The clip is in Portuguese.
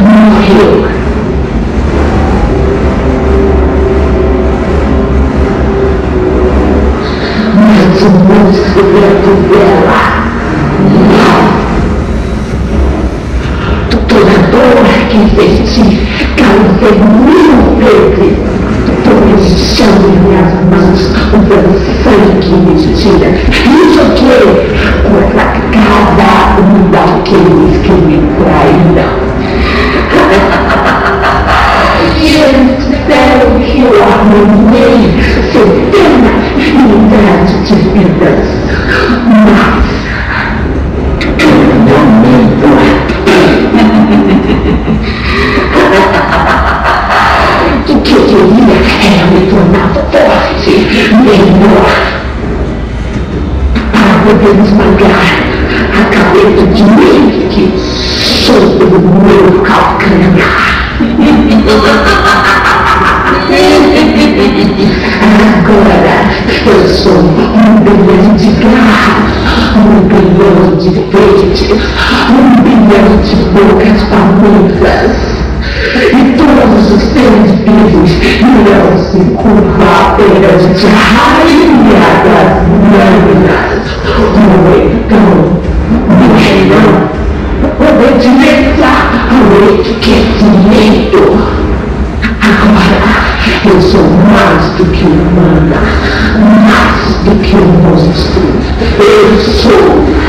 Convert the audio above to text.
morreu. Mas o monstro dentro dela. Toda dor que senti causei mil vezes. Posição em minhas mãos, usando sangue que me tira. E joguei contra cada daqueles que me traíram. E eles disseram que eu arruinei centenas e milhares de vidas. Mas eu era me tornar forte, melhor, para poder esmagar de mim que sobre o meu calcanhar. Agora eu sou um bilhão de garras, um bilhão de dentes, um bilhão de bocas famosas. E todos os seres vivos irão se curvar perante a rainha das lâminas. Ou então eu sou mais do que humana, mais do que um monstro. Eu sou